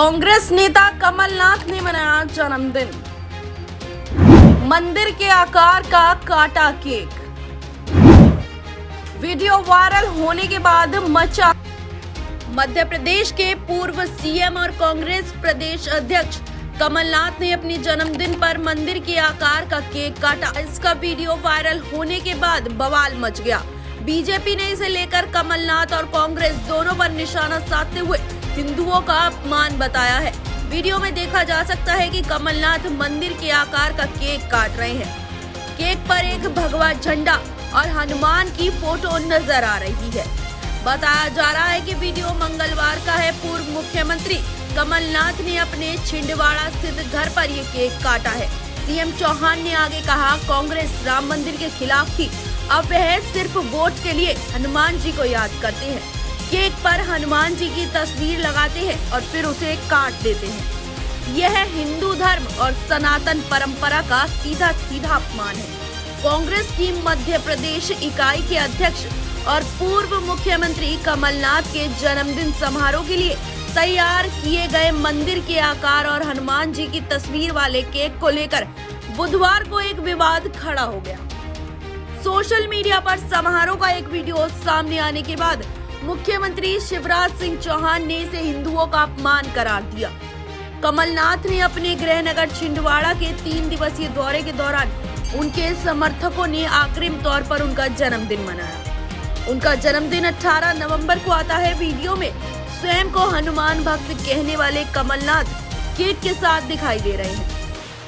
कांग्रेस नेता कमलनाथ ने मनाया जन्मदिन। मंदिर के आकार का काटा केक। वीडियो वायरल होने के बाद मचा। मध्य प्रदेश के पूर्व सीएम और कांग्रेस प्रदेश अध्यक्ष कमलनाथ ने अपने जन्मदिन पर मंदिर के आकार का केक काटा। इसका वीडियो वायरल होने के बाद बवाल मच गया। बीजेपी ने इसे लेकर कमलनाथ और कांग्रेस दोनों पर निशाना साधते हुए हिंदुओं का अपमान बताया है। वीडियो में देखा जा सकता है कि कमलनाथ मंदिर के आकार का केक काट रहे हैं। केक पर एक भगवा झंडा और हनुमान की फ़ोटो नज़र आ रही है। बताया जा रहा है कि वीडियो मंगलवार का है। पूर्व मुख्यमंत्री कमलनाथ ने अपने छिंदवाड़ा स्थित घर पर ये केक काटा है। सीएम चौहान ने आगे कहा, कांग्रेस राम मंदिर के खिलाफ थी। अब वह सिर्फ़ वोट के लिए हनुमान जी को याद करते हैं। केक पर हनुमान जी की तस्वीर लगाते हैं और फिर उसे काट देते हैं। यह हिंदू धर्म और सनातन परंपरा का सीधा सीधा अपमान है। कांग्रेस की मध्य प्रदेश इकाई के अध्यक्ष और पूर्व मुख्यमंत्री कमलनाथ के जन्मदिन समारोह के लिए तैयार किए गए मंदिर के आकार और हनुमान जी की तस्वीर वाले केक को लेकर बुधवार को एक विवाद खड़ा हो गया। सोशल मीडिया पर समारोह का एक वीडियो सामने आने के बाद मुख्यमंत्री शिवराज सिंह चौहान ने इसे हिंदुओं का अपमान करार दिया। कमलनाथ ने अपने गृहनगर छिंदवाड़ा के तीन दिवसीय दौरे के दौरान उनके समर्थकों ने आग्रिम तौर पर उनका जन्मदिन मनाया। उनका जन्मदिन 18 नवंबर को आता है। वीडियो में स्वयं को हनुमान भक्त कहने वाले कमलनाथ केक के साथ दिखाई दे रहे हैं।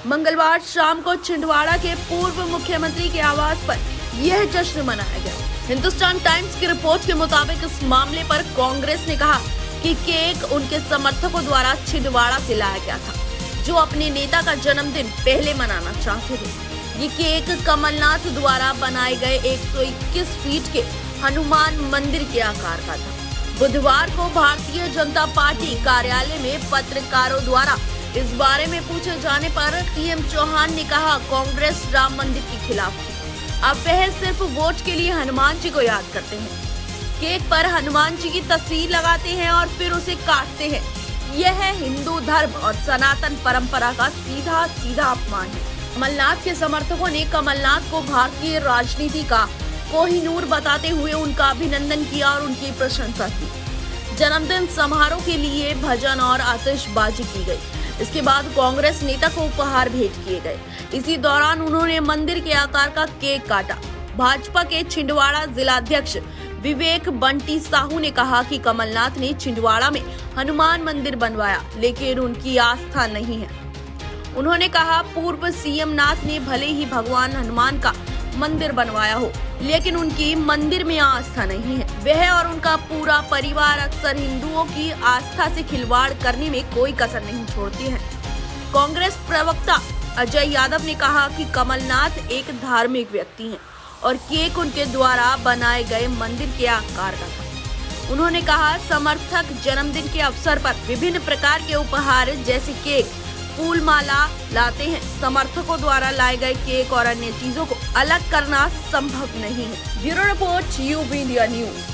मंगलवार शाम को छिंदवाड़ा के पूर्व मुख्यमंत्री के आवास पर यह जश्न मनाया गया। हिंदुस्तान टाइम्स की रिपोर्ट के मुताबिक इस मामले पर कांग्रेस ने कहा कि केक उनके समर्थकों द्वारा छिंदवाड़ा से लाया गया था, जो अपने नेता का जन्मदिन पहले मनाना चाहते थे। ये केक कमलनाथ द्वारा बनाए गए 121 फीट के हनुमान मंदिर के आकार का था। बुधवार को भारतीय जनता पार्टी कार्यालय में पत्रकारों द्वारा इस बारे में पूछे जाने पर सीएम चौहान ने कहा, कांग्रेस राम मंदिर के खिलाफ अब वह सिर्फ़ वोट के लिए हनुमान जी को याद करते हैं। केक पर हनुमान जी की तस्वीर लगाते हैं और फिर उसे काटते हैं। यह है हिंदू धर्म और सनातन परंपरा का सीधा सीधा अपमान है। कमलनाथ के समर्थकों ने कमलनाथ को भारतीय राजनीति का कोहिनूर बताते हुए उनका अभिनंदन किया और उनकी प्रशंसा की। जन्मदिन समारोह के लिए भजन और आतिशबाजी की गई। इसके बाद कांग्रेस नेता को उपहार भेंट किए गए। इसी दौरान उन्होंने मंदिर के आकार का केक काटा। भाजपा के छिंदवाड़ा जिलाध्यक्ष विवेक बंटी साहू ने कहा कि कमलनाथ ने छिंदवाड़ा में हनुमान मंदिर बनवाया, लेकिन उनकी आस्था नहीं है। उन्होंने कहा, पूर्व सीएम नाथ ने भले ही भगवान हनुमान का मंदिर बनवाया हो। लेकिन उनकी मंदिर में आस्था नहीं है। वह और उनका पूरा परिवार अक्सर हिंदुओं की आस्था से खिलवाड़ करने में कोई कसर नहीं छोड़ती है। कांग्रेस प्रवक्ता अजय यादव ने कहा कि कमलनाथ एक धार्मिक व्यक्ति हैं और केक उनके द्वारा बनाए गए मंदिर के आकार का था। उन्होंने कहा, समर्थक जन्मदिन के अवसर पर विभिन्न प्रकार के उपहार जैसे केक फूल माला लाते हैं। समर्थकों द्वारा लाए गए केक और अन्य चीज़ों को अलग करना संभव नहीं है। Bureau report U India news